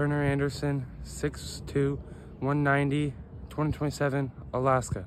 Turner Anderson, 6'2", 190, 2027, Alaska.